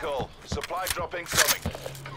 call. Supply drop incoming.